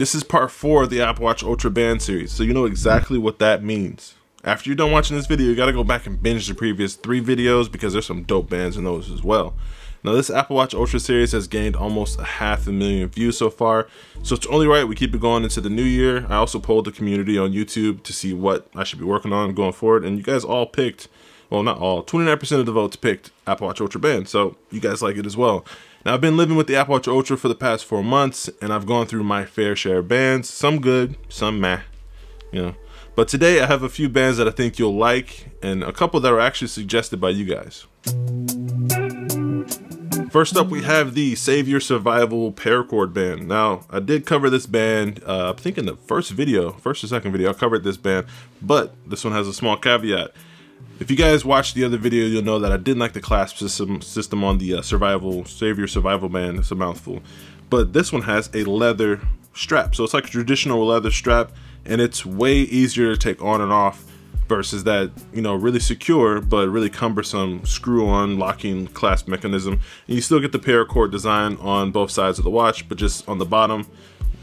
This is part four of the Apple Watch Ultra band series, so you know exactly what that means. After you're done watching this video, you gotta go back and binge the previous three videos because there's some dope bands in those as well. Now this Apple Watch Ultra series has gained almost a half a million views so far, so it's only right we keep it going into the new year. I also polled the community on YouTube to see what I should be working on going forward, and you guys all picked, well not all, 29% of the votes picked Apple Watch Ultra Band, so you guys like it as well. Now I've been living with the Apple Watch Ultra for the past four months, and I've gone through my fair share of bands, some good, some meh, you know. But today I have a few bands that I think you'll like, and a couple that were actually suggested by you guys. First up, we have the Savior Survival Paracord Band. Now, I did cover this band, uh, I think in the first video, first or second video, I covered this band, but this one has a small caveat. If you guys watched the other video, you'll know that I didn't like the clasp system system on the uh, Survival Savior Survival Band. It's a mouthful, but this one has a leather strap, so it's like a traditional leather strap, and it's way easier to take on and off versus that you know really secure but really cumbersome screw-on locking clasp mechanism. And you still get the paracord design on both sides of the watch but just on the bottom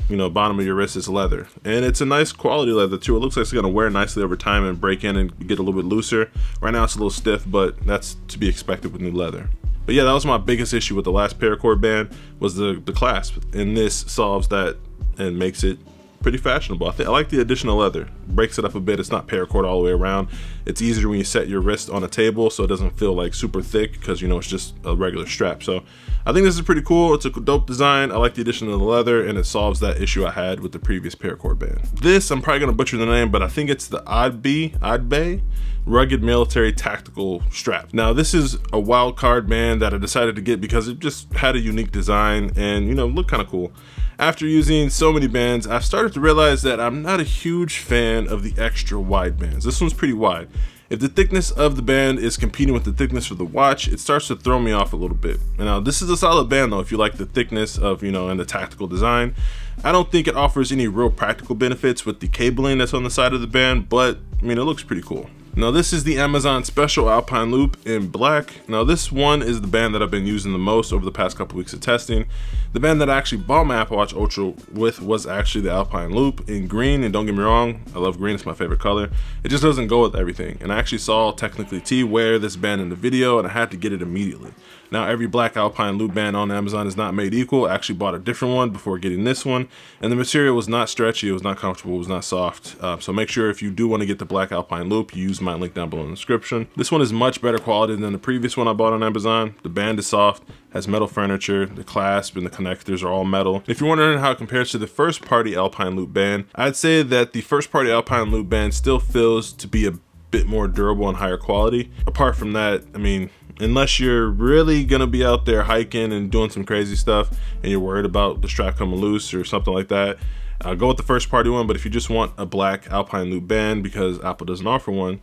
you know bottom of your wrist is leather. And it's a nice quality leather too. It looks like it's gonna wear nicely over time and break in and get a little bit looser. Right now it's a little stiff but that's to be expected with new leather. But yeah that was my biggest issue with the last paracord band was the the clasp. And this solves that and makes it pretty fashionable. I, think, I like the additional leather. Breaks it up a bit. It's not paracord all the way around. It's easier when you set your wrist on a table so it doesn't feel like super thick because you know it's just a regular strap. So I think this is pretty cool. It's a dope design. I like the addition of the leather and it solves that issue I had with the previous paracord band. This, I'm probably gonna butcher the name, but I think it's the Oddbee, Oddbay rugged military tactical strap. Now this is a wild card band that I decided to get because it just had a unique design and you know looked kind of cool. After using so many bands, I've started to realize that I'm not a huge fan of the extra wide bands. This one's pretty wide. If the thickness of the band is competing with the thickness of the watch, it starts to throw me off a little bit. Now, this is a solid band though, if you like the thickness of, you know, and the tactical design. I don't think it offers any real practical benefits with the cabling that's on the side of the band, but I mean, it looks pretty cool. Now this is the Amazon Special Alpine Loop in black. Now this one is the band that I've been using the most over the past couple weeks of testing. The band that I actually bought my Apple Watch Ultra with was actually the Alpine Loop in green. And don't get me wrong, I love green, it's my favorite color. It just doesn't go with everything. And I actually saw Technically T wear this band in the video and I had to get it immediately. Now every black Alpine Loop band on Amazon is not made equal. I actually bought a different one before getting this one. And the material was not stretchy, it was not comfortable, it was not soft. Uh, so make sure if you do want to get the black Alpine Loop, you use my link down below in the description. This one is much better quality than the previous one I bought on Amazon. The band is soft, has metal furniture, the clasp and the connectors are all metal. If you're wondering how it compares to the first party Alpine Loop band, I'd say that the first party Alpine Loop band still feels to be a bit more durable and higher quality. Apart from that, I mean, unless you're really gonna be out there hiking and doing some crazy stuff and you're worried about the strap coming loose or something like that, uh, go with the first party one. But if you just want a black Alpine Loop band because Apple doesn't offer one,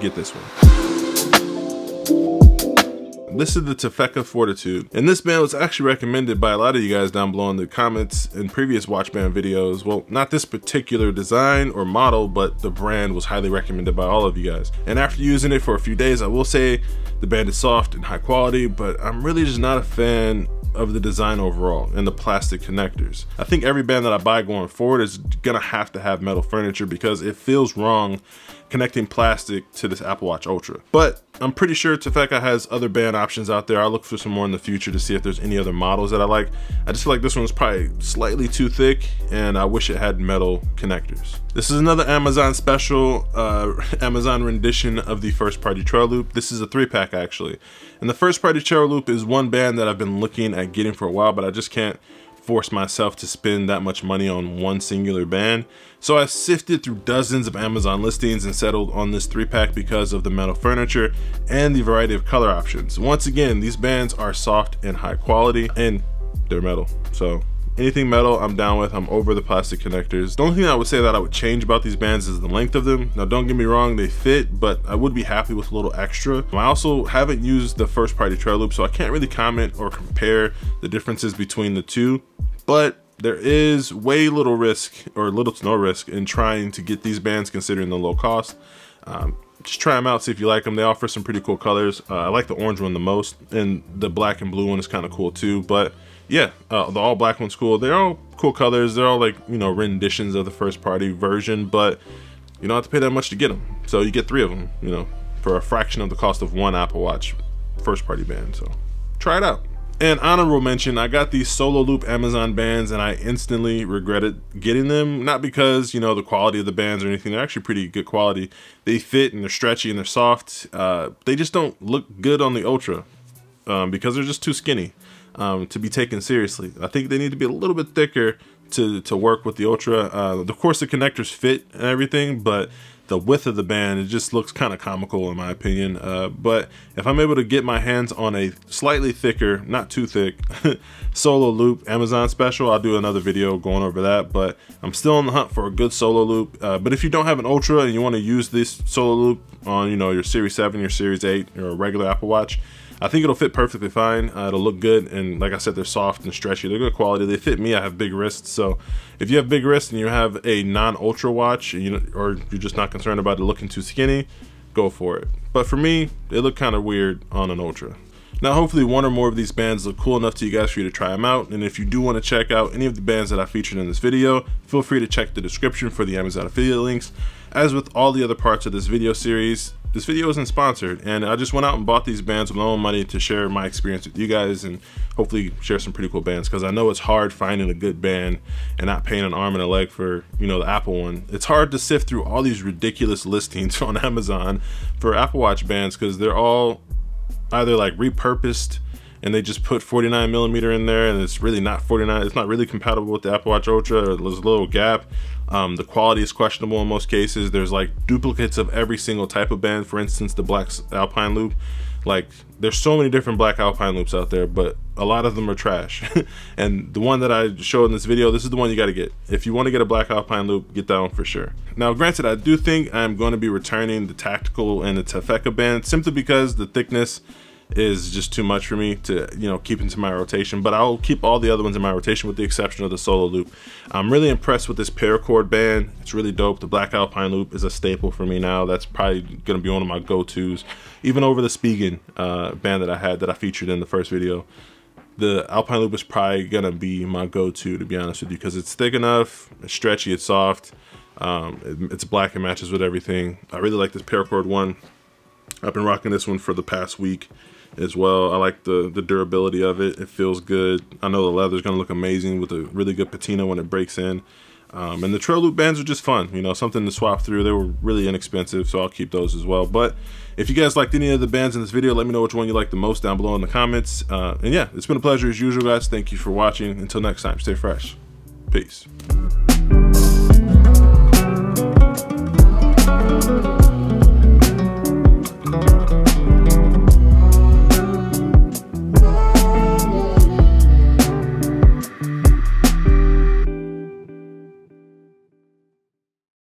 get this one. This is the Tefeca Fortitude, and this band was actually recommended by a lot of you guys down below in the comments in previous watch band videos. Well, not this particular design or model, but the brand was highly recommended by all of you guys. And after using it for a few days, I will say the band is soft and high quality, but I'm really just not a fan of the design overall and the plastic connectors. I think every band that I buy going forward is gonna have to have metal furniture because it feels wrong connecting plastic to this Apple Watch Ultra. But I'm pretty sure Tefeca has other band options out there. I'll look for some more in the future to see if there's any other models that I like. I just feel like this one's probably slightly too thick and I wish it had metal connectors. This is another Amazon special, uh, Amazon rendition of the first party trail loop. This is a three pack actually. And the first party trail loop is one band that I've been looking at getting for a while, but I just can't force myself to spend that much money on one singular band. So I sifted through dozens of Amazon listings and settled on this three pack because of the metal furniture and the variety of color options. Once again, these bands are soft and high quality and they're metal. So anything metal I'm down with. I'm over the plastic connectors. The only thing I would say that I would change about these bands is the length of them. Now don't get me wrong, they fit, but I would be happy with a little extra. I also haven't used the first party trail loop, so I can't really comment or compare the differences between the two but there is way little risk or little to no risk in trying to get these bands considering the low cost. Um, just try them out, see if you like them. They offer some pretty cool colors. Uh, I like the orange one the most, and the black and blue one is kind of cool too. But yeah, uh, the all black one's cool. They're all cool colors. They're all like, you know, renditions of the first party version, but you don't have to pay that much to get them. So you get three of them, you know, for a fraction of the cost of one Apple Watch first party band. So try it out. And honorable mention, I got these solo loop Amazon bands and I instantly regretted getting them. Not because, you know, the quality of the bands or anything. They're actually pretty good quality. They fit and they're stretchy and they're soft. Uh, they just don't look good on the Ultra um, because they're just too skinny um, to be taken seriously. I think they need to be a little bit thicker to, to work with the Ultra. Uh, of course, the connectors fit and everything, but the width of the band, it just looks kind of comical in my opinion. Uh, but if I'm able to get my hands on a slightly thicker, not too thick, solo loop Amazon special, I'll do another video going over that. But I'm still on the hunt for a good solo loop. Uh, but if you don't have an Ultra and you want to use this solo loop on, you know, your Series 7, your Series 8, or a regular Apple Watch, I think it'll fit perfectly fine. Uh, it'll look good, and like I said, they're soft and stretchy. They're good quality. They fit me. I have big wrists, so if you have big wrists and you have a non-ultra watch, you know, or you're just not concerned about it looking too skinny, go for it. But for me, it looked kind of weird on an ultra. Now, hopefully one or more of these bands look cool enough to you guys for you to try them out. And if you do want to check out any of the bands that I featured in this video, feel free to check the description for the Amazon affiliate links. As with all the other parts of this video series, this video isn't sponsored and I just went out and bought these bands with my own money to share my experience with you guys and hopefully share some pretty cool bands because I know it's hard finding a good band and not paying an arm and a leg for you know the Apple one. It's hard to sift through all these ridiculous listings on Amazon for Apple Watch bands because they're all either like repurposed and they just put 49 millimeter in there and it's really not 49 it's not really compatible with the apple watch ultra there's a little gap. Um, the quality is questionable in most cases. There's like duplicates of every single type of band. For instance the black alpine loop like there's so many different black alpine loops out there but a lot of them are trash. And the one that i showed in this video this is the one you got to get. If you want to get a black alpine loop get that one for sure. Now granted i do think i'm going to be returning the tactical and the tefeca band simply because the thickness is just too much for me to you know keep into my rotation but I'll keep all the other ones in my rotation with the exception of the solo loop. I'm really impressed with this paracord band. It's really dope. The black alpine loop is a staple for me now. That's probably gonna be one of my go-to's. Even over the Spigen uh, band that I had that I featured in the first video the alpine loop is probably gonna be my go-to to be honest with you because it's thick enough it's stretchy it's soft um, it, it's black and matches with everything. I really like this paracord one. I've been rocking this one for the past week as well. I like the, the durability of it. It feels good. I know the leather is going to look amazing with a really good patina when it breaks in. Um, and the trail loop bands are just fun, you know, something to swap through. They were really inexpensive, so I'll keep those as well. But if you guys liked any of the bands in this video, let me know which one you like the most down below in the comments. Uh, and yeah, it's been a pleasure as usual, guys. Thank you for watching. Until next time, stay fresh. Peace.